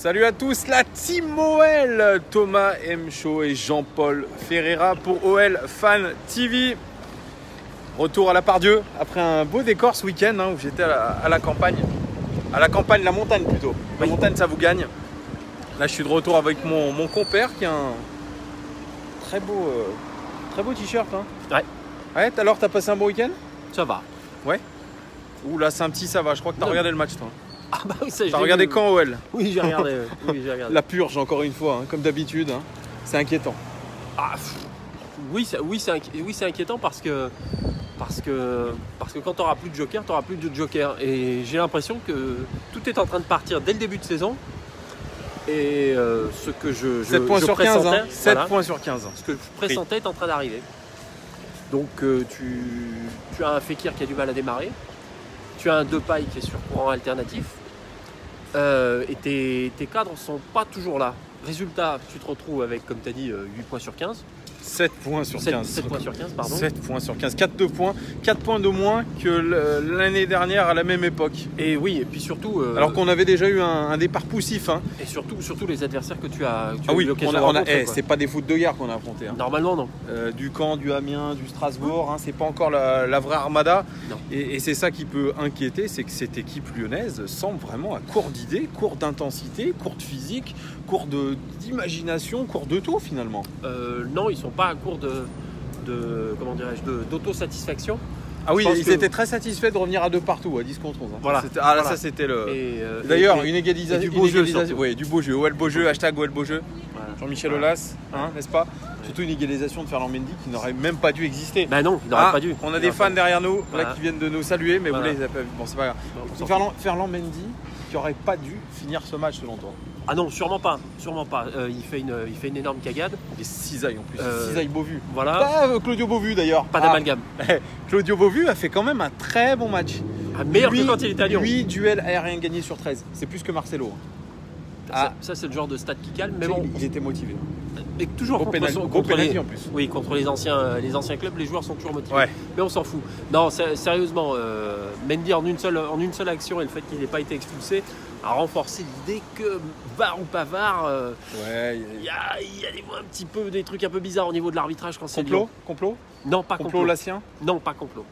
Salut à tous, la team OL, Thomas M. Chaud et Jean-Paul Ferreira pour OL Fan TV. Retour à la Pardieu après un beau décor ce week-end hein, où j'étais à, la- à la campagne. À la campagne, la montagne plutôt. La montagne, ça vous gagne. Là, je suis de retour avec mon, mon compère qui a un très beau, euh, très beau t-shirt. Hein. Ouais. Ouais, alors, t'as passé un bon week-end? Ça va. Ouh là, c'est un petit, ça va. Je crois que t'as regardé le match, toi. Ah bah oui, ça l'ai regardé vu. quand OL Oui, j'ai regardé. ouais. Oui, j'ai regardé. La purge, encore une fois, hein, comme d'habitude. hein. C'est inquiétant. Ah, pff. oui, c'est- oui, c'est inqui- oui, c'est inquiétant parce que parce que parce que quand tu n'auras plus de joker, tu n'auras plus de joker. Et j'ai l'impression que tout est en train de partir dès le début de saison. Et euh, ce que je, je 7 points je sur 15. pressentais, Hein. 7 voilà, points sur 15. ce que je pressentais est en train d'arriver. Donc euh, tu, tu as un Fekir qui a du mal à démarrer. Tu as un Depay qui est sur courant alternatif. Euh, et tes, tes cadres sont pas toujours là. Résultat, tu te retrouves avec, comme tu as dit, euh, 8 points sur 15. 7 points sur 7, 15. points sur 15, pardon. 7 points sur 15. 4 de points. 4 points de moins que l'année dernière à la même époque. Et oui, et puis surtout, euh, Alors qu'on avait déjà eu un, un départ poussif. Hein. et surtout, surtout les adversaires que tu as, que tu Ah as eu oui, l'occasion on a- eh, c'est pas des foot de guerre qu'on a affronté. hein. Normalement, non. Euh, du Caen, du Amiens, du Strasbourg, hein, c'est pas encore la, la vraie armada. Non. Et, et c'est ça qui peut inquiéter, c'est que cette équipe lyonnaise semble vraiment à court d'idées, court d'intensité, court de physique, court d'imagination, court de tout finalement. Euh, non, ils sont pas à court de, de comment dirais-je, d'autosatisfaction. Ah oui, ils que- étaient très satisfaits de revenir à deux partout, à 10 contre 11. hein. Voilà. Ah là, Voilà. ça c'était le. Euh, D'ailleurs, une égalisation. du beau une jeu, ouais, du beau jeu. OL beau jeu, hashtag OL beau jeu. voilà. Jean-Michel Voilà. Aulas, hein, n'est-ce pas Surtout une égalisation de Ferland Mendy qui n'aurait même pas dû exister. Bah non, il n'aurait Ah, pas dû. On a des n'aurait fans derrière nous là, qui viennent de nous saluer, mais vous les avez pas vus. Bon, c'est pas grave. Bon, Mendy qui aurait pas dû finir ce match selon toi? Ah non, sûrement pas, sûrement pas. Euh, il fait une, il fait une énorme cagade. Des cisailles en plus. Euh, Cisailles Beauvu. Voilà, Pas euh, Claudio Beauvu d'ailleurs. pas Ah, d'amalgame. Claudio Beauvu a fait quand même un très bon match. Ah, meilleur que quand il était à Lyon. 8 duels aériens gagnés sur 13. C'est plus que Marcelo. Ça, Ah. ça, c'est le genre de stat qui calme, mais bon, il était motivé. mais toujours contre, son- les, en plus. oui, contre les anciens, les anciens clubs, les joueurs sont toujours motivés. Ouais. Mais on s'en fout. Non, sé- sérieusement, euh, Mendy en une seule, en une seule action et le fait qu'il n'ait pas été expulsé a renforcé l'idée que VAR ou pas VAR, euh, Ouais. il y a, y a des, un petit peu des trucs un peu bizarres au niveau de l'arbitrage quand c'est Complot. Complot Non, pas Complot complot. lassien Non, pas complot.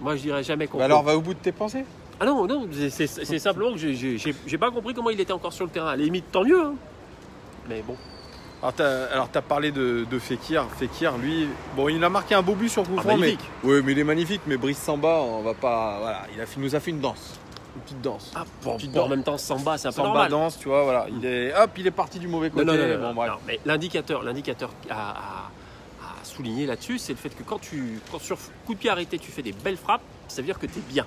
Moi, je dirais jamais complot. Bah alors va au bout de tes pensées. Ah non, non, c'est- simplement que j'ai- pas compris comment il était encore sur le terrain. À la limite, tant mieux. hein. Mais bon. Alors t'as alors, t'as parlé de, de Fekir. Fekir, lui, bon, il a marqué un beau but sur coup Ah, franc, mais magnifique. oui, mais il est magnifique. Mais Brice Samba, on va pas, voilà, il a nous a fait une danse, une petite danse. Ah, bon, Petite bon, en danse. même temps, Samba, c'est un peu Samba normal. danse, tu vois, voilà. Il est, hop, il est parti du mauvais côté. non, non, non, bon, non, bref. non, mais l'indicateur, l'indicateur à, à- à souligner là-dessus, c'est le fait que quand tu, quand sur coup de pied arrêté, tu fais des belles frappes, ça veut dire que tu es bien.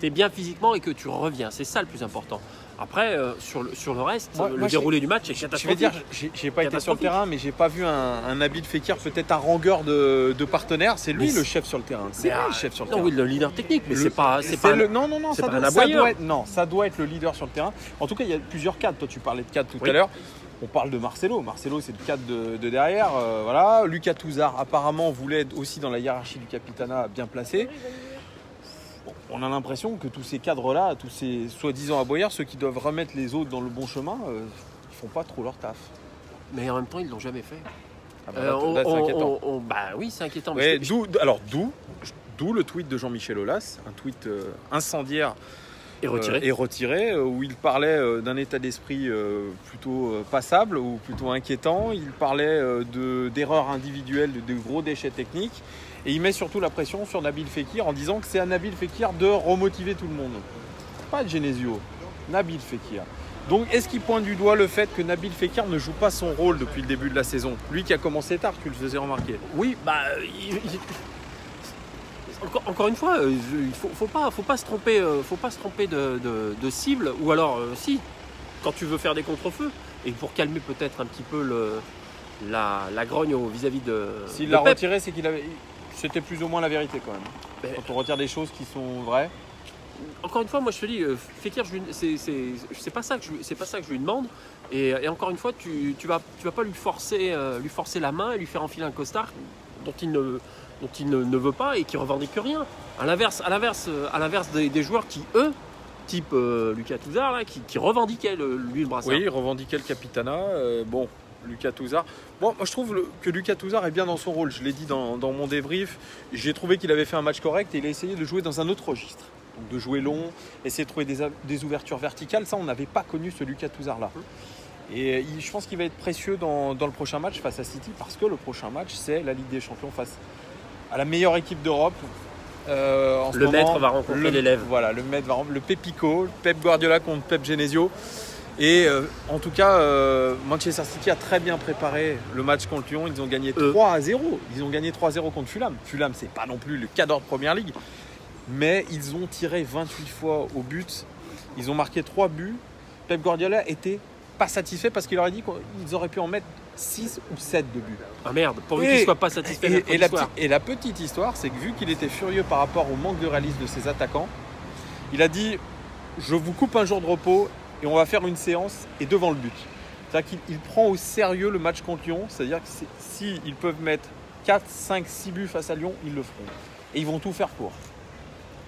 Tu es bien physiquement et que tu reviens. C'est ça le plus important. Après, euh, sur, le, sur le reste, Moi- le moi, déroulé du match est Je vais catastrophique. dire, j'ai j'ai pas été sur le Catastrophique. terrain, mais j'ai pas vu un, un Nabil Fekir peut-être un rangueur de, de partenaire. C'est lui Mais le chef sur le terrain. C'est lui le chef sur le non, terrain. oui, le leader technique, mais Le- c'est pas, c'est C'est pas. le- non, non, non, c'est ça, pas doit, ça doit être, non, ça doit être le leader sur le terrain. En tout cas, il y a plusieurs cadres. Toi, tu parlais de cadres tout Oui. à l'heure. On parle de Marcelo. Marcelo, c'est le cadre de, de derrière. euh, voilà. Lucas Touzard, apparemment, voulait être aussi dans la hiérarchie du Capitana bien placé. On a l'impression que tous ces cadres-là, tous ces soi-disant aboyeurs, ceux qui doivent remettre les autres dans le bon chemin, euh, ils font pas trop leur taf. Mais en même temps, ils l'ont jamais fait. Ah bah, Euh, là, on- là, c'est on- inquiétant. on- on- bah oui, c'est inquiétant. mais Ouais, je- d'où, alors d'où, d'où le tweet de Jean-Michel Aulas, un tweet euh, incendiaire Et retiré. euh, et retiré, euh, où il parlait euh, d'un état d'esprit plutôt passable ou plutôt inquiétant. Il parlait de, d'erreurs individuelles, de, de gros déchets techniques. Et il met surtout la pression sur Nabil Fekir en disant que c'est à Nabil Fekir de remotiver tout le monde. Pas de Genesio, Nabil Fekir. Donc est-ce qu'il pointe du doigt le fait que Nabil Fekir ne joue pas son rôle depuis le début de la saison? Lui qui a commencé tard, tu le faisais remarquer. Oui, bah. il- il- Encore, encore une fois, euh, il faut, faut pas, faut pas se tromper, euh, faut pas se tromper de, de- de cible, ou alors euh, si, quand tu veux faire des contre-feux, et pour calmer peut-être un petit peu le, la, la grogne vis-à-vis de. S'il l'a Pep. retiré, c'est qu'il avait. C'était plus ou moins la vérité quand même. Mais- Quand on retire des choses qui sont vraies. Encore une fois, moi je te dis, Fekir, c'est pas ça que je, c'est pas ça que je lui demande. Et, et encore une fois, tu, tu vas, tu vas pas lui forcer, euh, lui forcer la main et lui faire enfiler un costard dont il ne, dont il ne, veut pas et qui revendique rien. À l'inverse, à l'inverse, euh, à l'inverse des, joueurs qui eux type euh, Lucas Touzard qui, qui revendiquait le- lui le brassard. Oui, il revendiquait le capitana. euh, bon, Lucas Touzard. Bon, moi je trouve que Lucas Touzard est bien dans son rôle. Je l'ai dit dans, dans mon débrief. J'ai trouvé qu'il avait fait un match correct et il a essayé de jouer dans un autre registre. Donc de jouer long, essayer de trouver des, des ouvertures verticales. Ça, on n'avait pas connu ce Lucas Touzard là. Et euh, je pense qu'il va être précieux dans, dans le prochain match face à City parce que le prochain match, c'est la Ligue des Champions face à la meilleure équipe d'Europe. Euh, en ce Le moment. maître va rencontrer l'élève. Voilà, le maître va rencontrer le Pepico, Pep Guardiola contre Pep Genesio. Et euh, en tout cas, euh, Manchester City a très bien préparé le match contre Lyon. Ils ont gagné Eux. 3 à 0. Ils ont gagné 3-0 contre Fulham. Fulham, c'est pas non plus le cadre de première ligue. Mais ils ont tiré 28 fois au but. Ils ont marqué 3 buts. Pep Guardiola était pas satisfait parce qu'il aurait dit qu'ils auraient pu en mettre 6 ou 7 de buts. Ah merde, pourvu qu'il soit pas satisfait Et, la et la petite histoire, c'est que vu qu'il était furieux par rapport au manque de réalisme de ses attaquants, il a dit Je vous coupe un jour de repos et on va faire une séance et devant le but. C'est-à-dire qu'il il prend au sérieux le match contre Lyon, c'est-à-dire que s'ils ils peuvent mettre 4, 5, 6 buts face à Lyon, ils le feront. Et ils vont tout faire pour.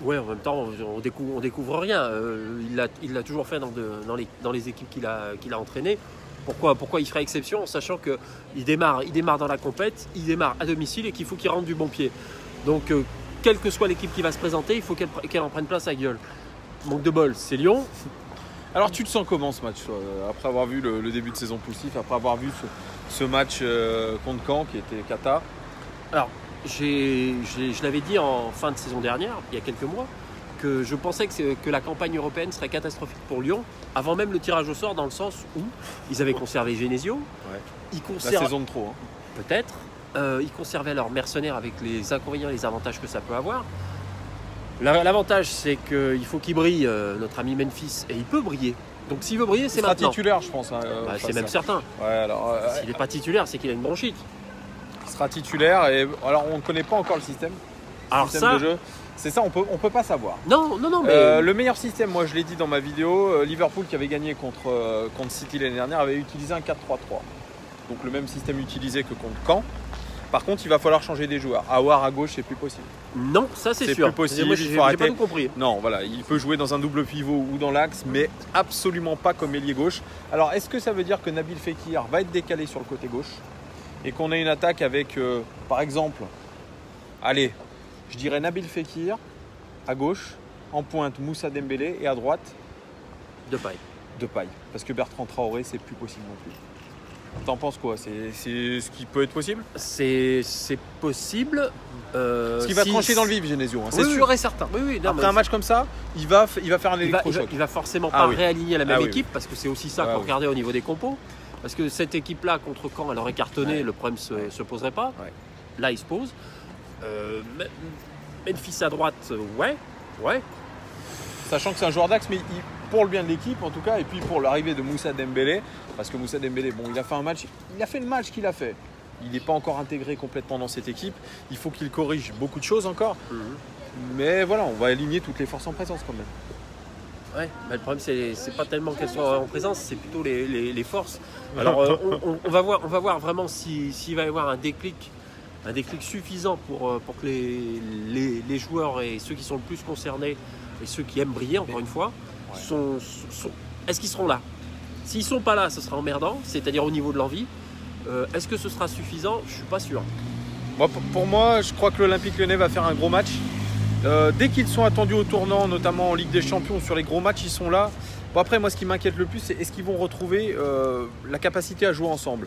Ouais, en même temps, on découvre, on découvre rien. Euh, il l'a toujours fait dans, de- dans les, dans les équipes qu'il a, qu'il a entraînées. Pourquoi, pourquoi il ferait exception en sachant qu'il démarre, il démarre dans la compète, il démarre à domicile et qu'il faut qu'il rentre du bon pied. Donc, euh, quelle que soit l'équipe qui va se présenter, il faut qu'elle en prenne plein sa gueule. Manque de bol, c'est Lyon. Alors tu te sens comment ce match euh, Après avoir vu le, le début de saison poussif, après avoir vu ce, ce match contre Caen qui était Kata J'ai- j'ai- je l'avais dit en fin de saison dernière, il y a quelques mois, que je pensais que, la campagne européenne serait catastrophique pour Lyon, avant même le tirage au sort, dans le sens où ils avaient conservé Genesio, Ouais. ils La conservent saison de trop. hein. peut-être, euh, ils conservaient leurs mercenaires avec les inconvénients et les avantages que ça peut avoir. La- L'avantage, c'est qu'il faut qu'il brille, euh, notre ami Memphis, et il peut briller. Donc s'il veut briller, Il c'est sera maintenant. titulaire, je pense. hein, euh, Bah, c'est même certain. Ouais, alors, euh, S'il n'est pas titulaire, c'est qu'il a une bronchite. Il sera titulaire. Et alors, on ne connaît pas encore le système, Alors système ça, de jeu. C'est ça, on peut, on peut pas savoir. non, non, non, mais Euh, le meilleur système, moi je l'ai dit dans ma vidéo, euh, Liverpool qui avait gagné contre, euh, contre City l'année dernière avait utilisé un 4-3-3. Donc le même système utilisé que contre Caen. Par contre, il va falloir changer des joueurs. Awar à gauche, c'est plus possible. non, ça c'est c'est sûr. plus possible, Moi, j'ai pas arrêter. tout compris. Non, voilà, il peut jouer dans un double pivot ou dans l'axe, mais absolument pas comme ailier gauche. Alors, est-ce que ça veut dire que Nabil Fekir va être décalé sur le côté gauche? Et qu'on a une attaque avec, euh, par exemple, allez, je dirais Nabil Fekir à gauche, en pointe Moussa Dembélé et à droite De paille. de paille. Parce que Bertrand Traoré, c'est plus possible non plus. T'en penses quoi? C'est c'est ce qui peut être possible? C'est c'est possible. euh, Ce qui va si- trancher dans le vif, Genesio. hein. C'est Oui, sûr oui. et certain. Oui, oui, non, Après un match comme ça, il va, il va faire un il va, il va- électrochoc. il va forcément Ah pas oui. réaligner la même Ah équipe parce que c'est aussi ça Ah qu'on regardait au niveau des compos. Parce que cette équipe-là contre Caen, elle aurait cartonné, Ouais. le problème se, se poserait pas. Ouais. Là, il se pose. Euh, Memphis à droite, ouais, ouais. Sachant que c'est un joueur d'axe, mais il- pour le bien de l'équipe en tout cas, et puis pour l'arrivée de Moussa Dembélé, parce que Moussa Dembélé, bon, il a fait un match, il a fait le match qu'il a fait. Il n'est pas encore intégré complètement dans cette équipe. Il faut qu'il corrige beaucoup de choses encore. Mais voilà, on va aligner toutes les forces en présence quand même. Ouais, le problème c'est c'est pas tellement qu'elles soient en présence, c'est plutôt les, les- les forces. Alors euh, on, va voir, on va voir vraiment si- s'il va y avoir un déclic, un déclic suffisant pour, euh, pour que les, les- les joueurs et ceux qui sont le plus concernés et ceux qui aiment briller encore une fois, Ouais. sont, sont- est-ce qu'ils seront là? S'ils sont pas là, ce sera emmerdant, c'est-à-dire au niveau de l'envie. Euh, est-ce que ce sera suffisant? Je suis pas sûr. Moi, pour moi, je crois que l'Olympique lyonnais va faire un gros match. Euh, dès qu'ils sont attendus au tournant, notamment en Ligue des Champions, sur les gros matchs, ils sont là. Bon, après, moi, ce qui m'inquiète le plus, c'est est-ce qu'ils vont retrouver euh, la capacité à jouer ensemble?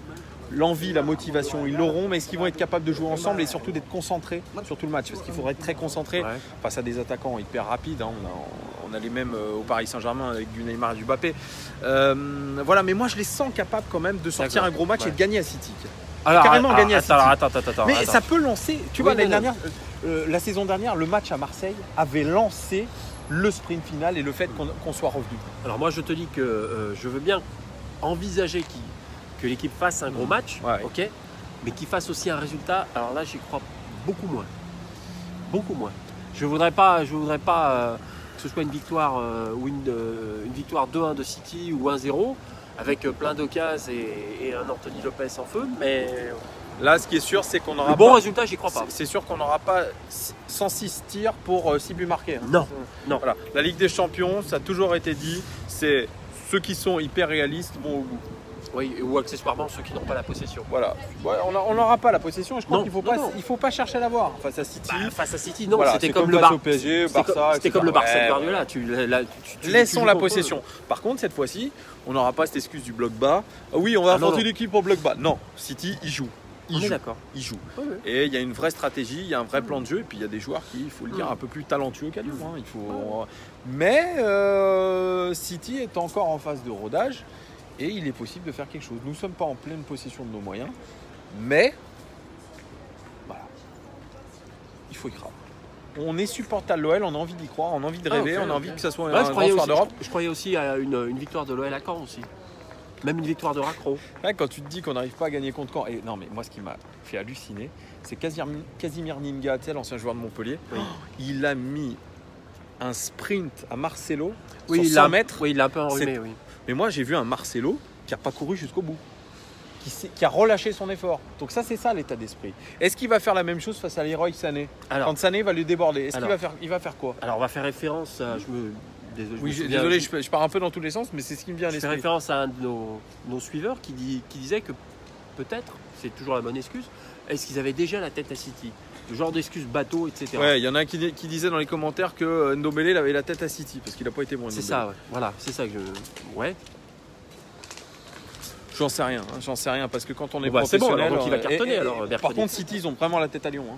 L'envie, la motivation, ils l'auront, mais est-ce qu'ils vont être capables de jouer ensemble et surtout d'être concentrés sur tout le match? Parce qu'il faudrait être très concentré Ouais. face à des attaquants hyper rapides. hein. On, a, on a les mêmes euh, au Paris Saint-Germain avec du Neymar et du Mbappé. Euh, voilà, mais moi, je les sens capables quand même de sortir un gros match Ouais. et de gagner à City. Alors, Carrément alors, gagné à attends, City. alors, attends, attends, attends, Mais attends. ça peut lancer. Tu Oui, vois, l'année dernière, euh, la saison dernière, le match à Marseille avait lancé le sprint final et le fait qu'on soit revenu. Alors moi je te dis que euh, je veux bien envisager que l'équipe fasse un gros match, Ouais. ok, mais qu'il fasse aussi un résultat. Alors là j'y crois beaucoup moins, beaucoup moins. Je voudrais pas, je voudrais pas euh, que ce soit une victoire euh, ou une, euh, une victoire 2-1 de City ou 1-0 avec euh, plein d'occasions et, et un Anthony Lopez en feu, mais Là, ce qui est sûr, c'est qu'on Le aura bon pas- résultat, j'y crois pas. c'est- C'est sûr qu'on n'aura pas 106 tirs pour 6 buts marqués. hein. Non, non. Voilà. La Ligue des Champions, ça a toujours été dit, c'est ceux qui sont hyper réalistes vont au bout. Oui, ou accessoirement ceux qui n'ont pas la possession. Voilà. Ouais, on n'aura pas la possession je crois qu'il faut non, pas, non. il faut pas chercher à l'avoir face à City. Bah, face à City, non, Voilà, c'était comme, le Bar. PSG, Barça, C'était comme le Barça Ouais, de Guardiola. Tu, Laissons la possession. Par contre, cette fois-ci, on n'aura pas cette excuse du bloc bas. Ah oui, on va Ah, affronter l'équipe au bloc bas. Non, City, il joue. Il joue. d'accord. Il joue. Et il y a une vraie stratégie, il y a un vrai plan de jeu, et puis il y a des joueurs qui, il faut le dire, un peu plus talentueux qu'à hein. Il faut... Mais euh, City est encore en phase de rodage, et il est possible de faire quelque chose. Nous ne sommes pas en pleine possession de nos moyens, mais voilà, il faut y croire. On est supporter de l'OL, on a envie d'y croire, on a envie de Ah, rêver, on a envie que ça soit Ouais, un je, grand croyais soir aussi, d'Europe. je, je croyais aussi à une, une victoire de l'OL à Caen aussi. Même une victoire de. Ouais, quand tu te dis qu'on n'arrive pas à gagner contre Caen, et non mais moi ce qui m'a fait halluciner, c'est Casimir, Casimir Ninga, l'ancien joueur de Montpellier, Oui. il a mis un sprint à Marcelo Oui, sur il 100 l'a mètres. Oui, il l'a un peu enrhumé, oui. Mais moi j'ai vu un Marcelo qui a pas couru jusqu'au bout, qui, a relâché son effort. Donc ça c'est ça l'état d'esprit. Est-ce qu'il va faire la même chose face à Leroy Sané Alors, Quand Sané va lui déborder, est-ce qu'il va faire, il va faire quoi alors, on va faire référence à. Je me, désolé, je Oui, je- désolé, je, je pars un peu dans tous les sens, mais c'est ce qui me vient à Je fais l'esprit. référence à un de nos, nos suiveurs qui, dit, qui disait que peut-être, c'est toujours la bonne excuse, est-ce qu'ils avaient déjà la tête à City Le genre d'excuse bateau, etc. Ouais, il y en a un qui, di- qui disait dans les commentaires que euh, Ndombele avait la tête à City parce qu'il n'a pas été bon. c'est ça, ouais. Voilà, c'est ça que je. Ouais. J'en sais rien, hein, j'en sais rien parce que quand on est Bon, bah, c'est bon, professionnel, alors, donc il va euh, cartonner, et- et- alors, Par contre, City, ils ont vraiment la tête à Lyon. hein.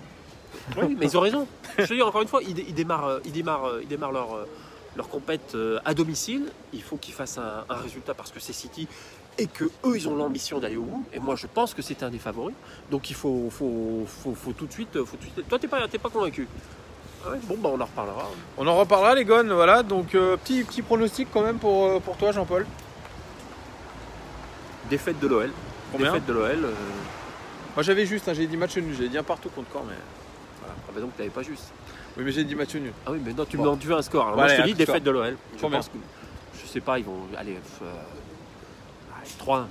Oui, mais ils ont raison. Je te dis encore une fois, ils, dé- ils démarrent, euh, ils démarrent, ils démarrent leur, leur compète à domicile. Il faut qu'ils fassent un, un résultat parce que c'est City et que eux, ils ont l'ambition d'aller au bout. Et moi, je pense que c'est un des favoris. Donc il faut, faut, faut, faut tout de suite, faut tout de suite. Toi, t'es pas, t'es pas convaincu. Ah ouais, bon, bah, on en reparlera. On en reparlera, les gones. Voilà, donc euh, petit, petit pronostic quand même pour, euh, pour toi, Jean-Paul. Défaite de l'OL. Défaite de l'OL. euh, Moi, j'avais juste, hein, j'ai dit match nul. J'ai dit un partout contre Caen, mais. Ah bah donc t'avais pas juste. Oui, mais j'ai dit match nul. Ah oui, mais non, tu, Bon. me tu veux un score. Alors Bon, moi, je te dis score. défaite de l'OL. Je pense que, je sais pas, ils vont aller euh, 3-1.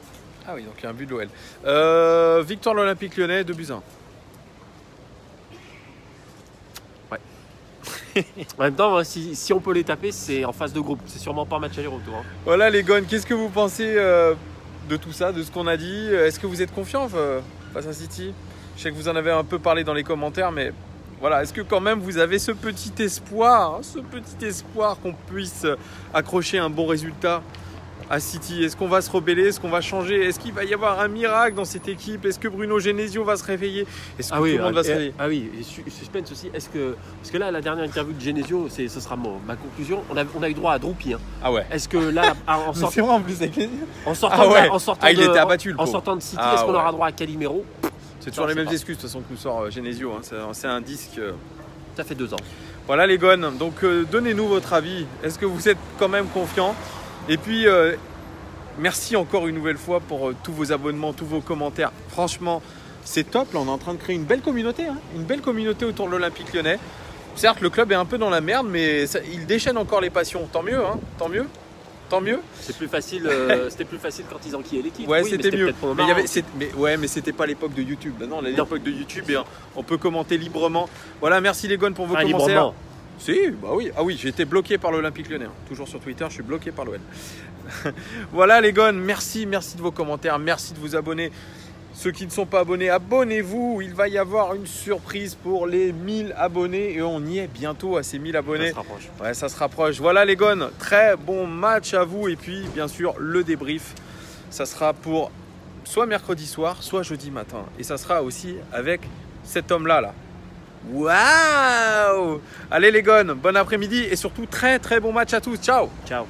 Ah oui, donc il y a un but de l'OL. Euh, victoire de l'Olympique lyonnais, 2 buts à 1. En même temps, si, si on peut les taper, c'est en phase de groupe. C'est sûrement pas un match aller-retour. hein. Voilà, les gones, qu'est-ce que vous pensez euh, de tout ça, de ce qu'on a dit? Est-ce que vous êtes confiant euh, face à City? Je sais que vous en avez un peu parlé dans les commentaires, mais voilà, est-ce que quand même vous avez ce petit espoir, ce petit espoir qu'on puisse accrocher un bon résultat? À City Est-ce qu'on va se rebeller? Est-ce qu'on va changer? Est-ce qu'il va y avoir un miracle dans cette équipe? Est-ce que Bruno Genesio va se réveiller? Est-ce que tout le monde va se et- réveiller? ah oui, et su- suspense aussi. Est-ce que parce que là, la dernière interview de Genesio, c'est ce sera mon- ma conclusion. On a, on a eu droit à Droupi. hein. Ah ouais. Est-ce que là, en, c'est vrai en plus avec les- en sortant, Ah ouais. de, en sortant Ah, il de- était abattu, le en sortant de City, Ah est-ce qu'on ouais. aura droit à Calimero? C'est toujours Non, les mêmes pas. excuses de toute façon que nous sort euh, Genesio. hein. C'est- C'est un disque. euh, Ça fait deux ans. Voilà les gones, donc euh, donnez-nous votre avis. Est-ce que vous êtes quand même confiant? Et puis, euh, merci encore une nouvelle fois pour euh, tous vos abonnements, tous vos commentaires. Franchement, c'est top. Là, on est en train de créer une belle communauté. hein. Une belle communauté autour de l'Olympique lyonnais. Certes, le club est un peu dans la merde, mais ça- il déchaîne encore les passions. Tant mieux, hein. tant mieux. Tant mieux. C'est plus facile. euh, c'était plus facile quand ils enquillaient l'équipe. Ouais, Oui, c'était mieux. Mais, y avait, ouais, mais c'était pas l'époque de YouTube. Non. l'époque de YouTube et on- on peut commenter librement. Voilà, merci les gones pour vos Enfin, commentaires. librement. Si, bah oui. Ah oui, j'ai été bloqué par l'Olympique Lyonnais. hein. Toujours sur Twitter, je suis bloqué par l'OL. voilà les gones, merci, merci de vos commentaires, merci de vous abonner. Ceux qui ne sont pas abonnés, abonnez-vous. Il va y avoir une surprise pour les 1000 abonnés et on y est bientôt à ces 1000 Ça abonnés. se rapproche. Ouais, ça se rapproche. Voilà les gones, très bon match à vous et puis bien sûr le débrief. Ça sera pour soit mercredi soir, soit jeudi matin. Et ça sera aussi avec cet homme-là là. Waouh Allez les gones, bon après-midi et surtout très très bon match à tous. Ciao Ciao.